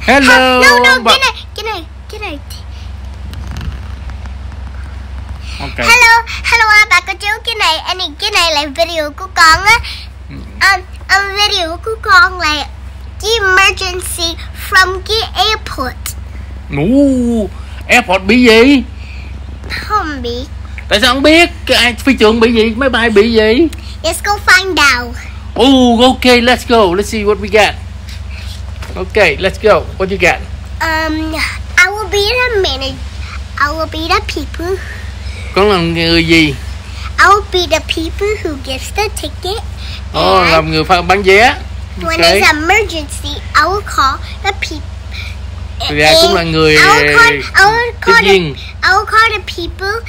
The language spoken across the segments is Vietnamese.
hello no no bà- cái này cái này cái này. Ok. Hello hello à, bà cô chú cái này anh này cái này là video của con á. Um, um, video của con là emergency from cái airport. Ú, airport bị gì? Không biết. Tại sao không biết? Cái phi trường bị gì? Máy bay bị gì? Let's go find out. Oh okay let's go. Let's see what we got okay let's go. What you got um I will be the manager. I will be the people. Con là người gì I will be the people who gives the ticket. Oh and làm người pha- bán vé. when okay. it's emergency I will call the people ra cũng là người I will call, I will tiếp call the viên. I will call the people.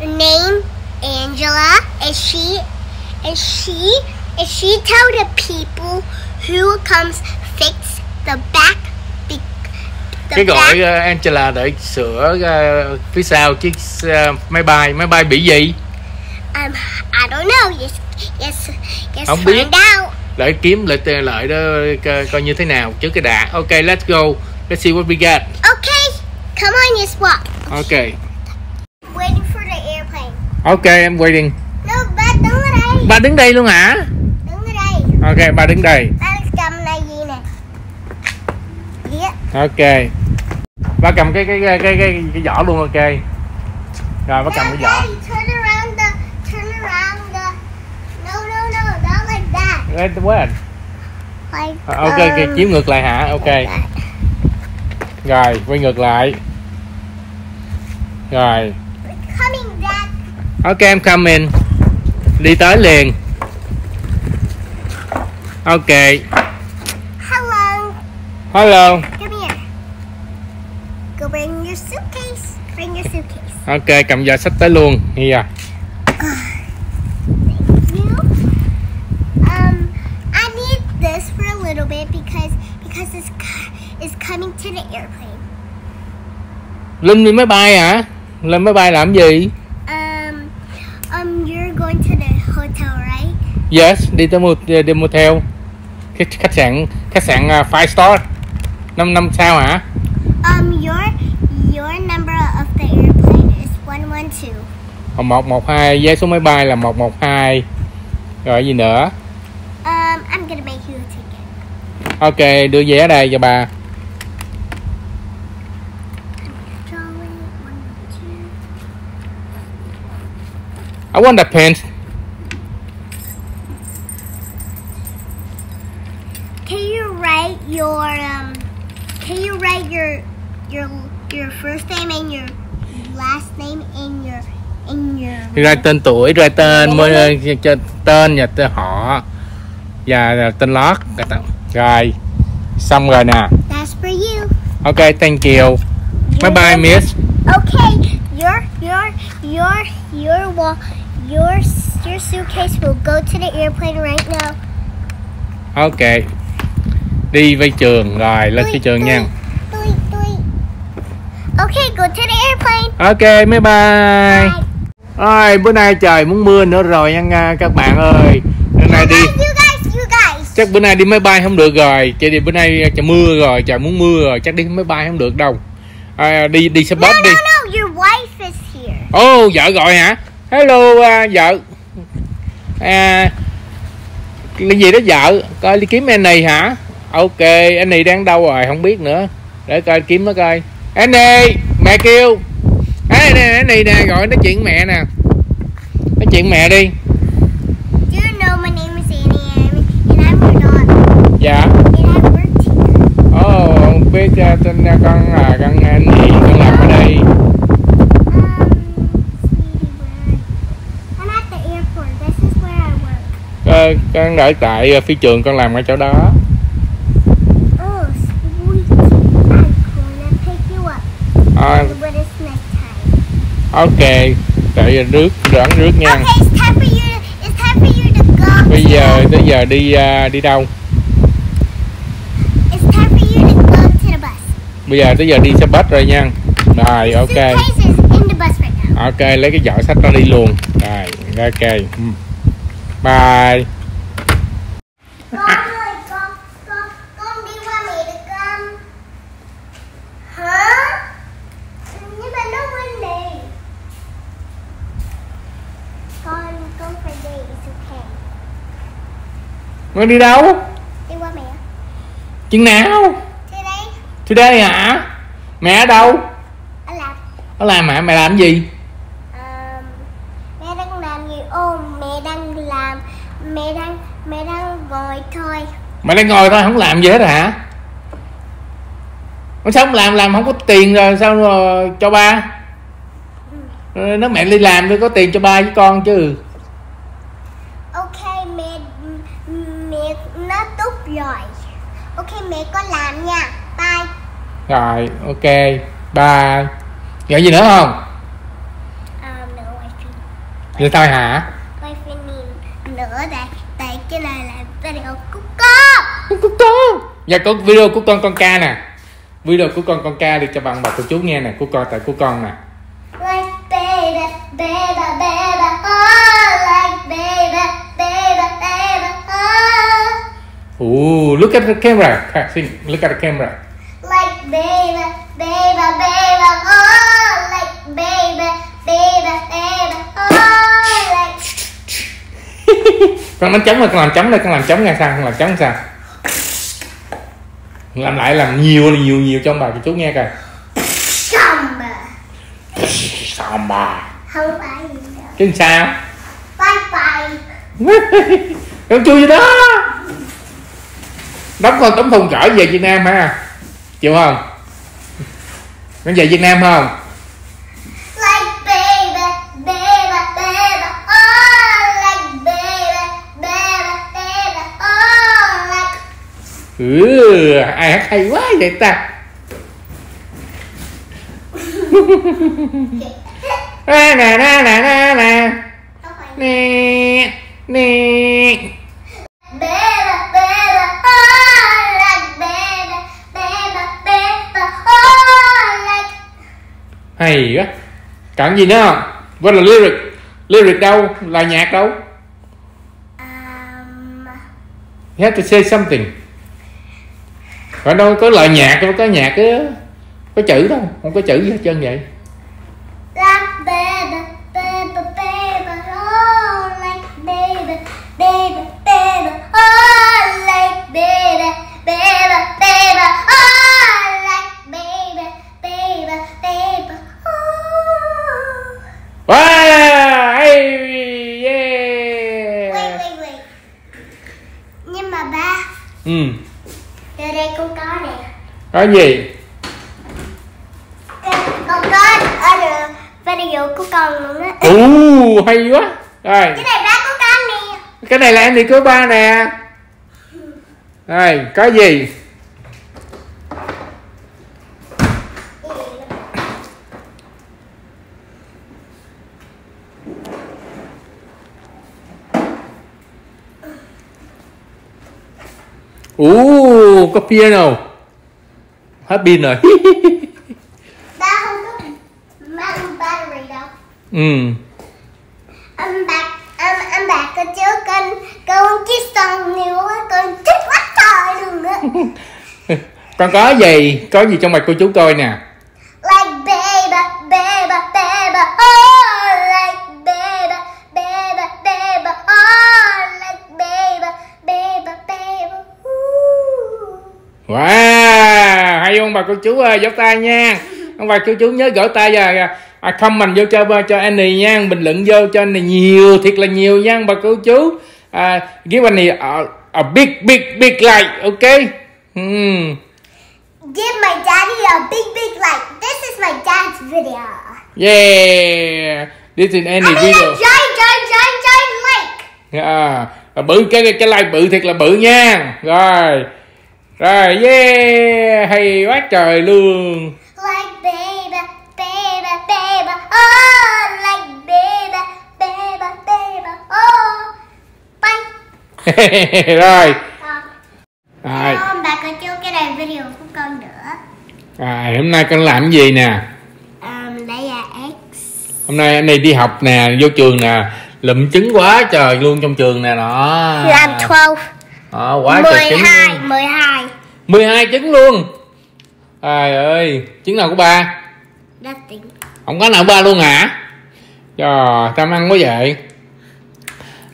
Name Angela. And she and she and she tell the people who comes fix the back the, the cái gọi back uh, Angela để sửa uh, phía sau chiếc uh, máy bay máy bay bị gì? Um I don't know. Yes yes yes Không biết. out. Để kiếm lại lại đó coi, coi như thế nào trước cái đã. Ok let's go. Let's see what we got. Okay come on let's walk ok. Waiting for the airplane. Ok em waiting. No ba đứng ở đây. Bà đứng đây luôn hả? Đứng ở đây. Ok bà đứng đây. Ba cầm này gì nè yeah ok. Bà cầm cái cái cái cái cái, cái giỏ luôn ok. Rồi bà cầm cái giỏ. Right, what? Like. À, ok kìa um, chiếu ngược lại hả? ok. rồi quay ngược lại. Rồi. Ok em coming. Đi tới liền. Ok. Hello. hello Come here. Go bring your suitcase. Bring your suitcase. Ok cầm giờ sách tới luôn. Here You. Um, I need this for a little bit because because it's co- it's coming to the airplane. linh đi máy bay hả? Lên máy bay làm gì? Um, um, you're going to the hotel, right? yes đi tới một đi motel khách khách sạn khách sạn uh, five star. Năm năm sao hả Um, your your number of the airplane is one one một hai vé số máy bay là một một hai rồi gì nữa Um, I'm gonna make you a ticket. ok đưa vé đây cho bà. I want the pen Can you write your um? Can you write your your your first name and your last name in your? Ra tên tuổi ra tên mới cho tên và tên họ. Và tên lót. Rồi. Xong rồi nè. That's for you. ok thank you. Bye bye miss. Okay, your your your your wall your your suitcase will go to the airplane right now. ok. Đi vay trường. Rồi lên cái trường nha. Okay, go to the airplane. ok bye bye. Bye. Ôi, bữa nay trời muốn mưa nữa rồi nha các bạn ơi. Bữa nay đi. Chắc bữa nay đi máy bay không được rồi. Chị đi bữa nay trời mưa rồi trời muốn mưa rồi. Chắc đi máy bay không được đâu. À, đi đi xe bus đi. ô vợ gọi hả? Hello à, vợ. À cái gì đó vợ? Coi đi kiếm Annie hả? Ok Annie đang đâu rồi? Không biết nữa. Để coi kiếm nó coi. Annie mẹ kêu Ê, nè Annie nè gọi nói chuyện mẹ nè. Nói chuyện mẹ đi. Do you know my name is Annie and and I'm your daughter dạ. Ồ không biết uh, tên uh, con là con Annie con làm ở đây. Um, sweetie, where? I'm at the airport. This is where I work. Ờ, con đợi tại uh, phi trường con làm ở chỗ đó. Oh, sweet. I'm gonna pick you up à, when it's next time. Ok tại giờ rước đoán rước nha. Okay. To, bây giờ tới giờ đi uh, đi đâu? Bây giờ tới giờ đi xe bus rồi nha. Rồi ok. right ok lấy cái giỏ sách đó đi luôn. Rồi ok. Ừ. bye Con ơi, con, con, con đi qua mẹ được không? Con đi đâu? Đi qua mẹ. Chừng nào? Thế đây. Thì đây hả? Mẹ ở đâu? Anh làm. Nó làm hả? Mẹ làm gì? Ờ, mẹ đang làm gì ô mẹ đang làm mẹ đang mẹ đang ngồi thôi. Mẹ đang ngồi thôi không làm gì hết hả? Ủa sao không làm làm không có tiền rồi sao rồi cho ba? Ờ, nó mẹ đi làm đi có tiền cho ba với con chứ ok mẹ mẹ nó tốt rồi ok mẹ có làm nha. Bye. Rồi ok. Ba gọi gì nữa không? Phim. Vậy thôi hả? Quay phim nữa tại tại cái này là video của con của con dạ có video của con con ca nè. Video của con con ca đi cho bạn bà cô chú nghe nè. Của con tại của con nè Ooh, look at the camera Xin, look at the camera. Like baby baby baby oh like baby baby baby oh like con đánh trống rồi con làm trống đây con làm trống ra sao con làm trống sao? Làm lại làm nhiều nhiều nhiều cho ông bà cô chú nghe coi. Samba. Mà không phải gì đâu chứ sao? Bye bye. Con chui vậy đó đóng con tấm thùng cỡ về Việt Nam ha. Chịu không? Con về Việt Nam không? Ừ ai hát hay quá vậy ta? Nè nè nè nè nè nè nè nè Baby, baby, oh, like baby, baby, baby, oh, like hay quá còn gì nữa không? What là lyric. Lyric đâu? Là nhạc đâu? Um, you have to say something. Còn đâu có lời nhạc đâu có nhạc á có chữ đâu không có chữ gì hết trơn vậy like baby, baby, baby, oh, like baby, baby, baby, oh, like baby, baby, baby, oh, like baby, baby, baby, oh. wow hey Wait, yeah wait, wait. Nhưng mà ba, ừ từ đây con có nè. Có gì? Con có ở video của con luôn á. Ù hay quá. Rồi. Cái này ba của con nè. Cái này là em đi của ba nè. Rồi có gì? Ú có piano hết pin rồi. Ba không có mang battery đâu. Ừ. Anh bạc anh anh bạc cơ chứ con con cái son nhiều quá con chết quá trời luôn á. Con có gì? Có gì trong mặt cô chú coi nè. Like baby baby baby oh like baby baby baby oh like baby baby baby Ooh. Wow, ông bà cô chú ơi, vỗ tay nha. Ông bà cô chú nhớ gõ tay và à, comment vô cho cho Annie nha, bình luận vô cho Annie nhiều, thiệt là nhiều nha ông bà cô chú. À, give Annie a, a big big big like, okay? Hmm. Give my daddy a big, big like. This is my dad's video. Yeah. This is Annie I mean, a video. giant, giant, giant, giant lake. À, bự cái cái like bự thiệt là bự nha. Rồi. Rồi, yeah, hay quá trời luôn. Like baby, baby, baby. Oh, like baby, baby, baby. Oh. Bye. rồi. Rồi. Không, bà coi chưa cái này video của con nữa. À, hôm nay con làm cái gì nè? Um, X. Hôm nay anh này đi học nè, vô trường nè, lụm trứng quá trời luôn trong trường nè đó. Làm 12. Đó, quá trời trứng. 12, 12. 12 trứng luôn. Trời ơi, trứng nào của ba? Đã tính. Không có nào ba luôn hả? Trời, tham ăn quá vậy.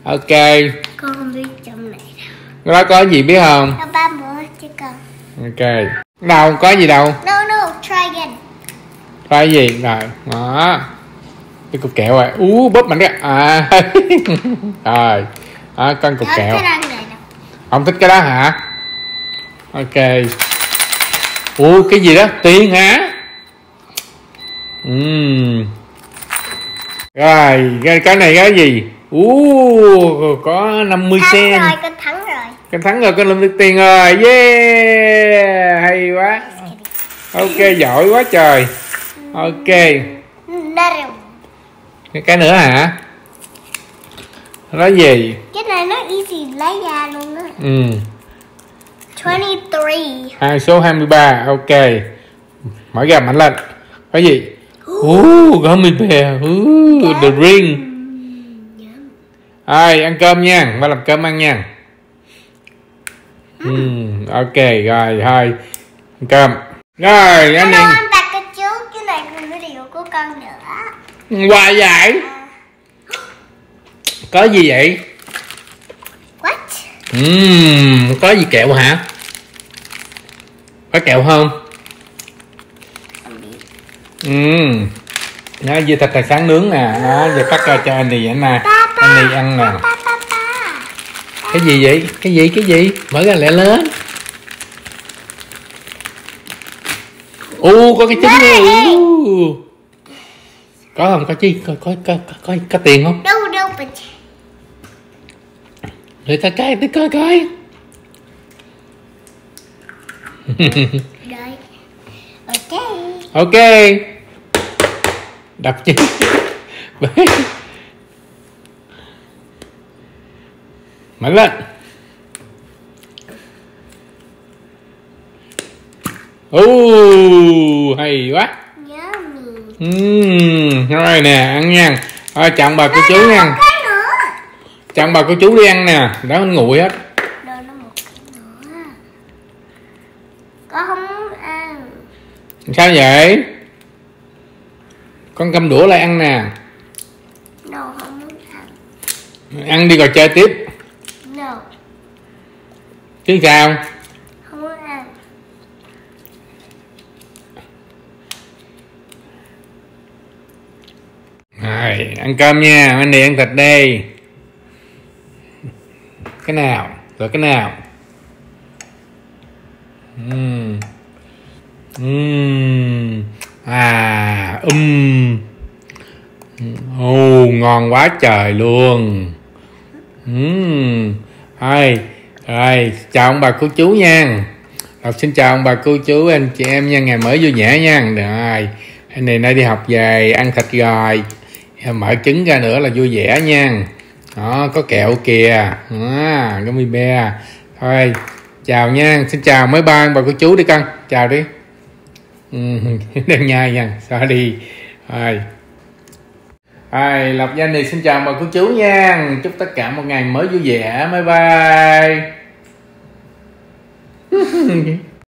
Ok, Con không biết trong này đâu. đó có gì biết không ba bữa chứ còn. ok đâu có gì đâu No, no, try again. có gì rồi đó cái cục kẹo rồi ú bóp mạnh ra à rồi đó, con cục Hết kẹo không thích cái đó hả? Ok. Ủa cái gì đó? Tiền hả Ừm. rồi cái, cái này cái gì? Ú có 50 Thắng sen rồi, con thắng rồi. cái thắng rồi con lên được tiền rồi. Yeah! Hay quá. Ok giỏi quá trời. Ok. Cái nữa hả nó gì? Cái này nó easy lấy ra luôn á. ừ. 23. hai số 23 ok. Mở ra mạnh lên cái gì? Uh, gummy bear. Uh, the ring. Ai ăn cơm nha. Ba làm cơm ăn nha. Ừ, ok rồi thôi ăn cơm. Rồi anh em back at you. Cái này video của con nữa. Hoài vậy Có gì vậy? What? Ừm, Có gì kẹo hả? Có kẹo không? Ừm Nó dưa thịt tài sáng nướng nè Nó giờ cắt ra cho anh đi anh nè Anh đi ăn nè. Cái gì vậy? Cái gì? Cái gì? Mở ra lẹ lên U có cái trứng nè U. Có không? Có chi có có có có, có, có tiền không? Đâu, đâu. Để ta cái để coi coi Rồi. Ok. ok. Đập chứ mạnh lên. Ồ, hay quá. Yummy. uhm, rồi nè ăn nha. Thôi chọn bà cô chú nha chọn bà cô chú đi ăn nè đó anh nguội hết. Con không muốn ăn. sao vậy con cầm đũa lại ăn nè No, không muốn ăn. ăn đi rồi chơi tiếp No, chứ sao không muốn ăn. Rồi, ăn cơm nha, anh đi ăn thịt đi. Cái nào? Rồi cái nào? Ừm. Ừm. À, um. Ồ, ngon quá trời luôn. Hmm. Ừm. Thôi, rồi, chào ông bà cô chú nha. Đọc xin chào ông bà cô chú anh chị em nha, ngày mới vui vẻ nha. Rồi, anh này nay đi học về ăn thịt rồi mở trứng ra nữa là vui vẻ nha đó có kẹo kìa. À, gummy bear thôi chào nha. Xin chào mấy ba bà cô chú đi con. Chào đi. Ừ, nhai nha. Sao đi. Rồi. Hi, lộc danh thì xin chào bà cô chú nha. Chúc tất cả một ngày mới vui vẻ. Bye bye.